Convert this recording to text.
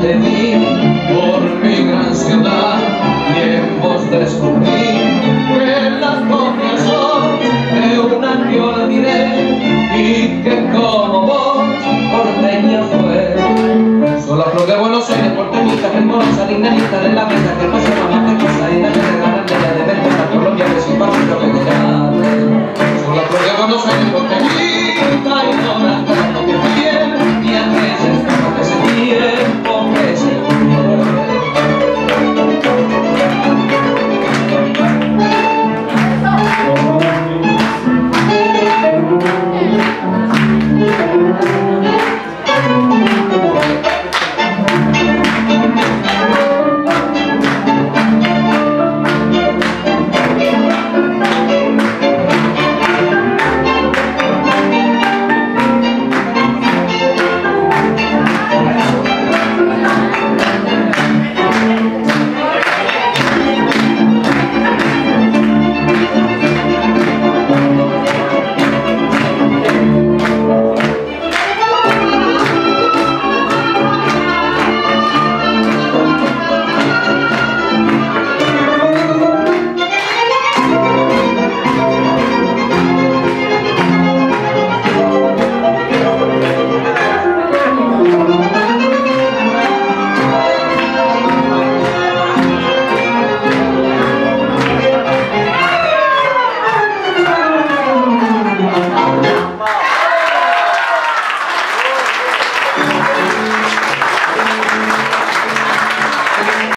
de mí por mi gran ciudad, tiempos descubrí que las copias son de una que olvidé y que como vos porteña fue. Solo flor de Buenos Aires, porteñita, hermosa, dignanita de la vida que pasa